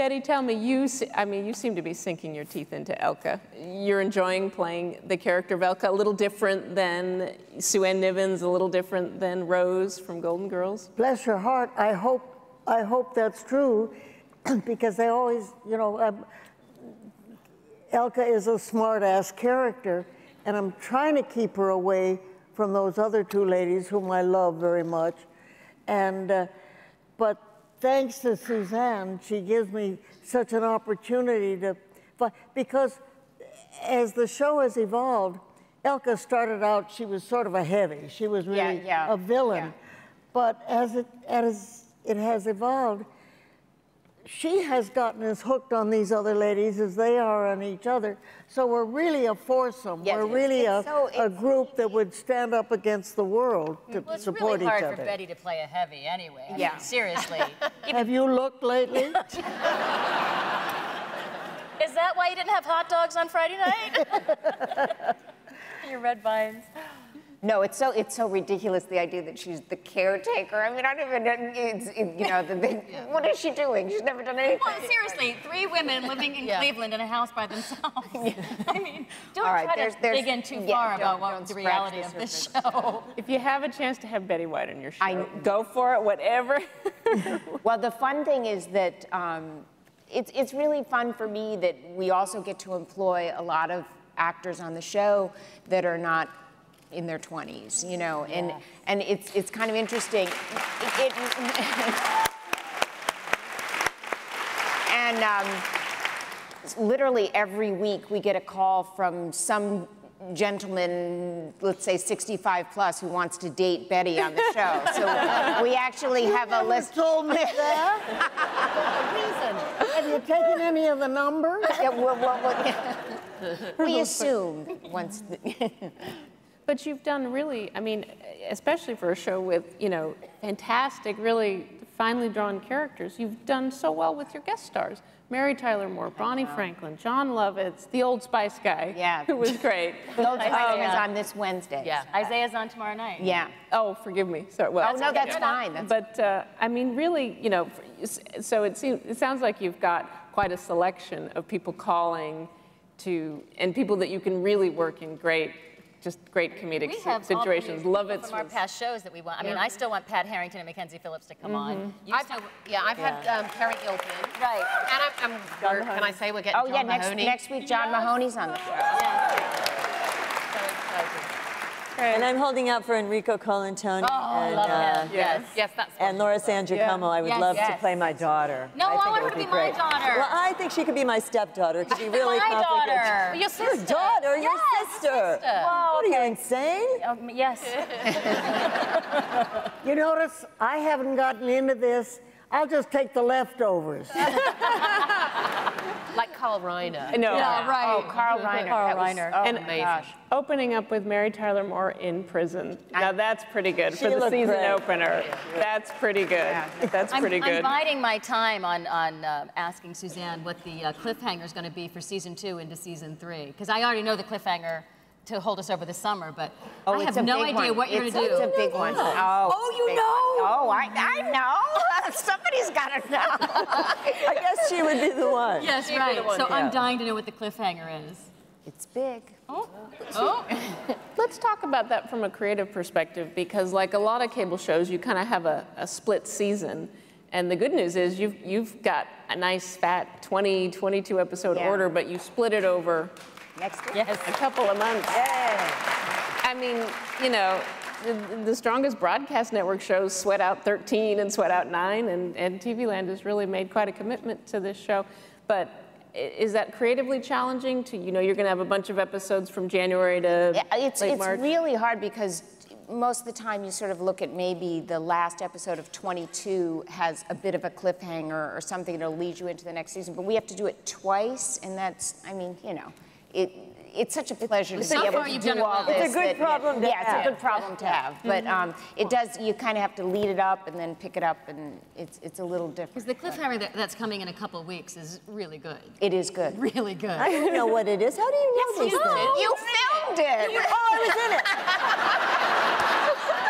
Betty, tell me, you, I mean, you seem to be sinking your teeth into Elka. You're enjoying playing the character of Elka, a little different than Sue Ann Nivens, a little different than Rose from Golden Girls. Bless your heart. I hope, I hope that's true, because they always, you know, um, Elka is a smart-ass character, and I'm trying to keep her away from those other two ladies whom I love very much. And, uh, but thanks to Suzanne, she gives me such an opportunity to, because as the show has evolved, Elka started out, she was sort of a heavy. She was Yeah, really yeah, a villain. yeah. But as it, as it has evolved, she has gotten as hooked on these other ladies as they are on each other. So we're really a foursome. Yes, we're really a, so- a group that would stand up against the world to Well, support really each hard other. for Betty to play a heavy anyway. I mean, Yeah. seriously. Have you looked lately? Is that why you didn't have hot dogs on Friday night? Your red vines. No, it's so it's so ridiculous the idea that she's the caretaker. I mean, I don't even it's, it, you know the, the, what is she doing? She's never done anything. Well, seriously, three women living in Yeah. Cleveland in a house by themselves. I mean, don't All right, try there's- to there's- dig in too yeah, far about what the reality the of this show. If you have a chance to have Betty White on your show, I- go for it, whatever. Well, the fun thing is that um, it's, it's really fun for me that we also get to employ a lot of actors on the show that are not in their 20s, you know, and, and it's, it's kind of interesting. It, it- and um, literally every week we get a call from some gentleman, let's say 65 plus, who wants to date Betty on the show. So we actually have a list. told me that. Reason. Have you taken any of the numbers? Yeah, well, well, well, we assume once. The, But you've done really, I mean, especially for a show with, you know, fantastic, really finely drawn characters, you've done so well with your guest stars. Mary Tyler Moore, Bonnie Franklin, Jon Lovitz, the Old Spice guy, Yeah. who was great. Those yeah. is on this Wednesday. Yeah. Isaiah's on tomorrow night. Yeah. Oh, forgive me. Sorry. Well, Oh no, that's fine. That's But uh, I mean, really, you know, so it seems it sounds like you've got quite a selection of people calling to, and people that you can really work in great, just great comedic We have situations. the Love it. from our past shows that we want. I mean, I still want Pat Harrington and Mackenzie Phillips to come on. You I've, still, yeah, I've had um, Peri Gilpin. right. And I'm, I'm can I say we're getting Oh John yeah, next Mahoney? next week John Mahoney's on the show. So excited. And I'm holding out for Enrico Colantoni I and, love uh, him. Yes, yes, that's and Laura San Giacomo. I would Yes, love to play my daughter. No, I think want her to be be my great. daughter. Well, I think she could be my stepdaughter. It could be really my complicated. daughter. Your Your sister. daughter, your Yes, sister. sister. What are you insane? Um, yes. You notice I haven't gotten into this. I'll just take the leftovers. Like Carl Reiner. No. right. Oh, Carl Reiner. Carl that was- Reiner. Oh, And my gosh. opening up with Mary Tyler Moore in prison. Now that's pretty good for the season great. opener. That's pretty good. That's pretty I'm, pretty I'm good. biding my time on, on uh, asking Suzanne what the uh, cliffhanger is going to be for season two into season three. Because I already know the cliffhanger to hold us over the summer, but Oh, I have no idea one. what you're going to do. It's a big one. Oh, Oh, you know? one. Oh, I, I know. Somebody's got to know. I guess she would be the one. Yes, right. So Yeah. I'm dying to know what the cliffhanger is. it's big. Oh, oh. Let's talk about that from a creative perspective because, like a lot of cable shows, you kind of have a, a split season. And the good news is you've, you've got a nice fat 20, 22 episode Yeah. order, but you split it over Next week. Yes. a couple of months. I mean, you know, the, the strongest broadcast network shows sweat out 13 and sweat out 9, and, and TV Land has really made quite a commitment to this show. But is that creatively challenging to, you know, you're going to have a bunch of episodes from January to it's, late it's March? really hard because most of the time you sort of look at maybe the last episode of 22 has a bit of a cliffhanger or something that'll lead you into the next season, but we have to do it twice, and that's, I mean, you know, it, it's such a pleasure to So be able to do all well. this. It's a good that- problem to Yeah, it's a good problem to have, but um, it does, you kind of have to lead it up and then pick it up, and it's, it's a little different. Because the cliffhanger that, that's coming in a couple weeks is really good. It is good. Really good. I don't know what it is. How do you know these things? You filmed it! Oh, I was in it.